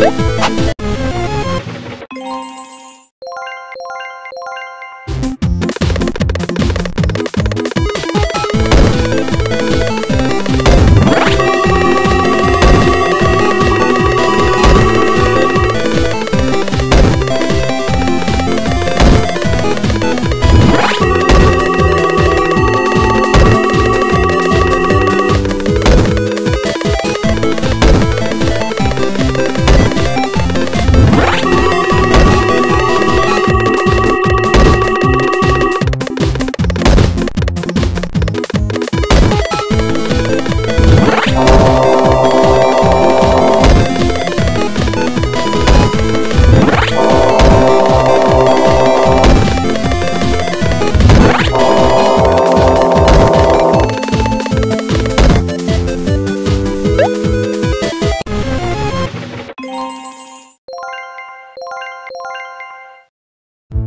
응?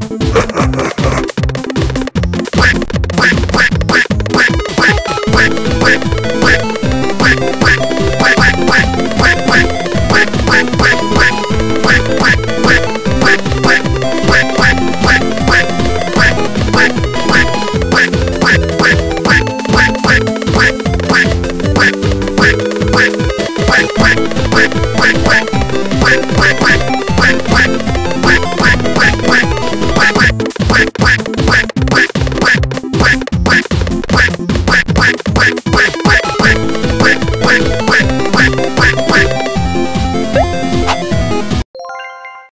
Ha ha ha ha!